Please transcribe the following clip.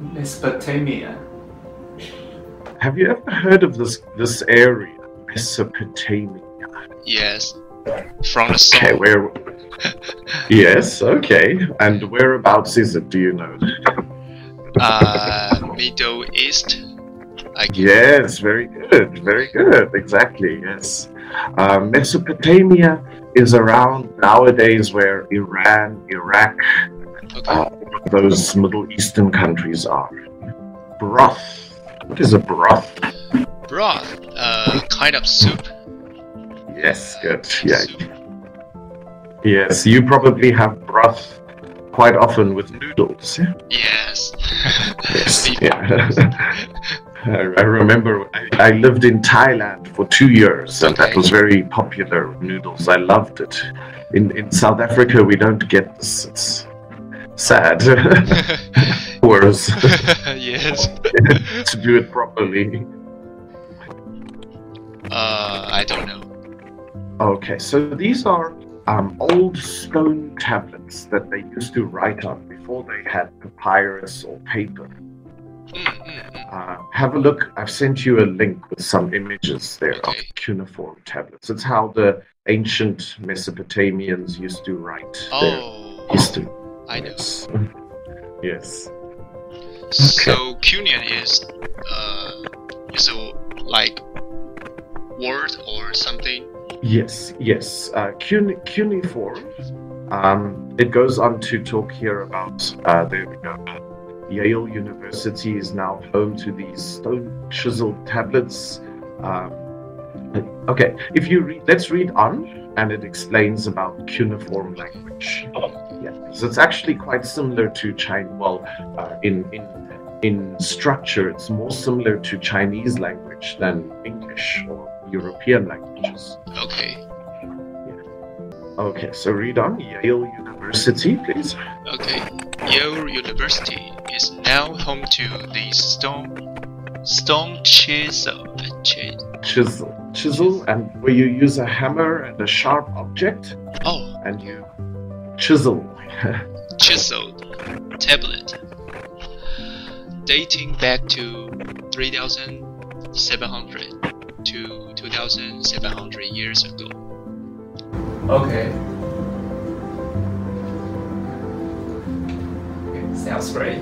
Mesopotamia. Have you ever heard of this this area, Mesopotamia? Yes. From the song. Okay, where? yes, okay. And whereabouts is it? Do you know? Uh, Middle East. I guess. Yes, very good, very good. Exactly, yes. Uh, Mesopotamia is around nowadays where Iran, Iraq, Okay. uh, those Middle Eastern countries are. Broth. What is a broth? Broth. Uh, kind of soup. Yes, good. Yeah, Soup. yes. You probably have broth quite often with noodles. Yeah. Yes. Yes. Yeah. I remember I, I lived in Thailand for two years, and that was very popular. Noodles, I loved it. In in South Africa, we don't get this. It's sad. Worse yes. to do it properly. Uh, I don't know. Okay, so these are um, old stone tablets that they used to write on before they had papyrus or paper. Mm, mm, mm. Uh, have a look. I've sent you a link with some images there of cuneiform tablets. It's how the ancient Mesopotamians used to write Oh, history. I. Yes. yes. So Cuneian is uh is a like word or something. Yes, yes. Uh, cune- cuneiform. Um, it goes on to talk here about. Uh, there we go. Yale University is now home to these stone chiseled tablets. Um, okay, if you read, let's read on, and it explains about cuneiform language. Yeah, so it's actually quite similar to Chinese. Well, uh, in in in structure, it's more similar to Chinese language than English or European languages. Okay. Okay, so read on. Yale University, please. Okay. Yale University is now home to the stone stone chisel. Chi- Chisel. Chisel, and where you use a hammer and a sharp object, oh, and you chisel. chiseled tablet dating back to 3700 to 2700 years ago. Okay. Okay, Sounds great.